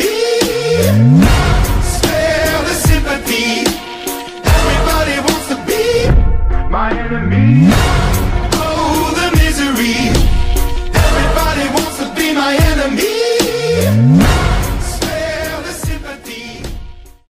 Yeah.